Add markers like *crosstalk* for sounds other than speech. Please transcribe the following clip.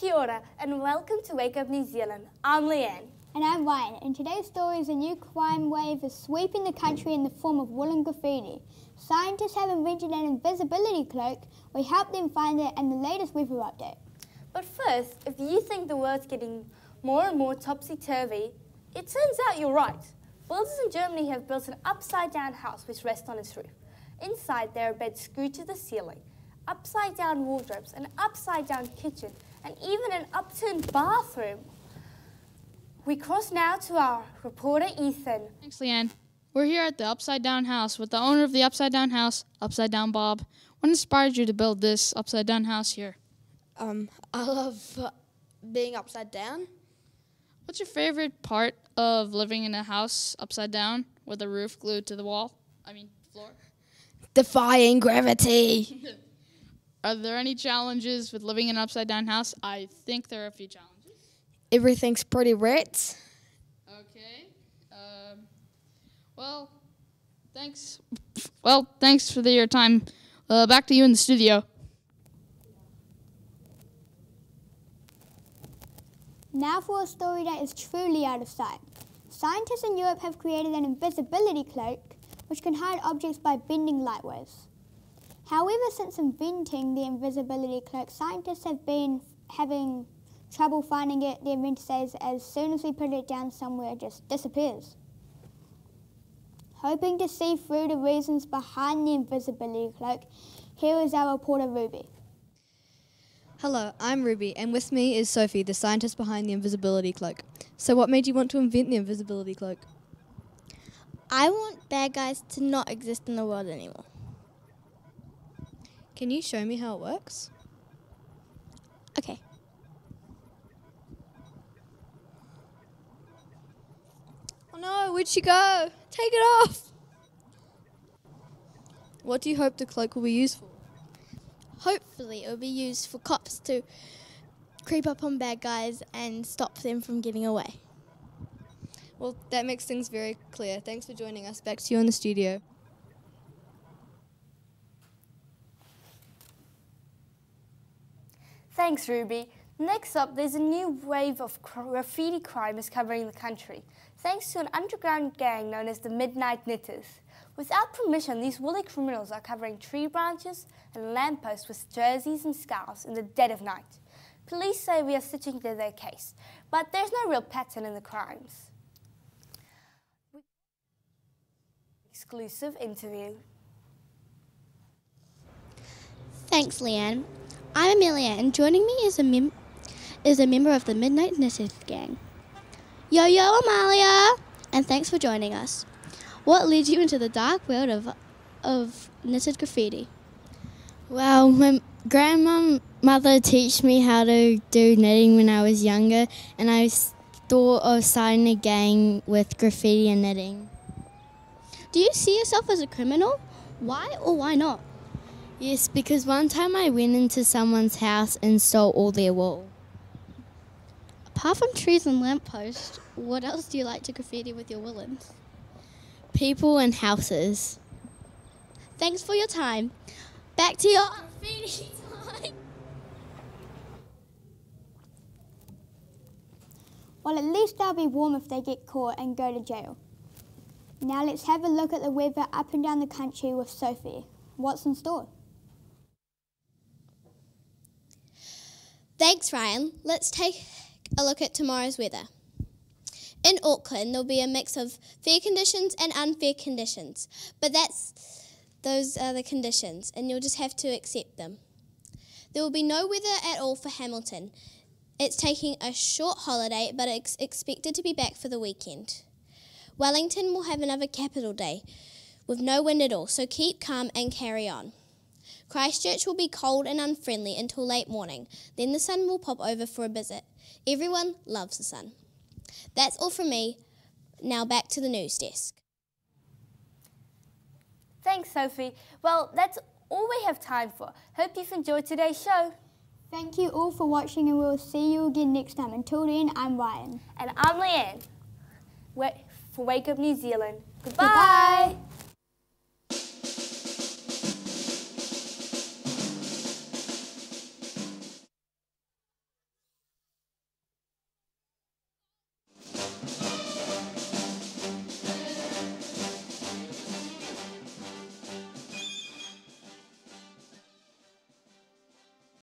Kia ora, and welcome to Wake Up New Zealand. I'm Leanne. And I'm Ryan, and today's story is a new crime wave is sweeping the country in the form of woolen graffiti. Scientists have invented an invisibility cloak. We help them find it and the latest weather update. But first, if you think the world's getting more and more topsy-turvy, it turns out you're right. Builders in Germany have built an upside-down house which rests on its roof. Inside, there are beds screwed to the ceiling, upside-down wardrobes, an upside-down kitchen, and even an upturned bathroom. We cross now to our reporter Ethan. Thanks, Leanne. We're here at the Upside Down House with the owner of the Upside Down House, Upside Down Bob. What inspired you to build this Upside Down house here? Um, I love uh, being upside down. What's your favorite part of living in a house upside down with a roof glued to the wall? I mean, floor? Defying gravity. *laughs* Are there any challenges with living in an upside down house? I think there are a few challenges. Everything's pretty red. Okay. Um, well, thanks. Well, thanks for the, your time. Uh, back to you in the studio. Now for a story that is truly out of sight. Scientists in Europe have created an invisibility cloak which can hide objects by bending light waves. However, since inventing the invisibility cloak, scientists have been having trouble finding it. The inventor says as soon as we put it down somewhere, it just disappears. Hoping to see through the reasons behind the invisibility cloak, here is our reporter Ruby. Hello, I'm Ruby, and with me is Sophie, the scientist behind the invisibility cloak. So, what made you want to invent the invisibility cloak? I want bad guys to not exist in the world anymore. Can you show me how it works? Okay. Oh no, where'd she go? Take it off! What do you hope the cloak will be used for? Hopefully, it will be used for cops to creep up on bad guys and stop them from getting away. Well, that makes things very clear. Thanks for joining us. Back to you in the studio. Thanks, Ruby. Next up, there's a new wave of graffiti crime is covering the country, thanks to an underground gang known as the Midnight Knittaz. Without permission, these woolly criminals are covering tree branches and lampposts with jerseys and scarves in the dead of night. Police say we are stitching to their case, but there's no real pattern in the crimes. Exclusive interview. Thanks, Leanne. I'm Amelia, and joining me is a mem- is a member of the Midnight Knittaz gang. Yo yo, Amalia, and thanks for joining us. What led you into the dark world of of knitted graffiti? Well, my grandma mother taught me how to do knitting when I was younger, and I thought of starting a gang with graffiti and knitting. Do you see yourself as a criminal? Why or why not? Yes, because one time I went into someone's house and stole all their wool. Apart from trees and lampposts, what else do you like to graffiti with your woolens? People and houses. Thanks for your time. Back to your graffiti time. Well, at least they'll be warm if they get caught and go to jail. Now let's have a look at the weather up and down the country with Sophie. What's in store? Thanks, Ryan. Let's take a look at tomorrow's weather. In Auckland, there'll be a mix of fair conditions and unfair conditions, but that's those are the conditions, and you'll just have to accept them. There will be no weather at all for Hamilton. It's taking a short holiday, but it's expected to be back for the weekend. Wellington will have another capital day with no wind at all, so keep calm and carry on. Christchurch will be cold and unfriendly until late morning. Then the sun will pop over for a visit. Everyone loves the sun. That's all from me. Now back to the news desk. Thanks, Sophie. Well, that's all we have time for. Hope you've enjoyed today's show. Thank you all for watching and we'll see you again next time. Until then, I'm Ryan. And I'm Leanne for Wake Up New Zealand. *laughs* Goodbye. Goodbye.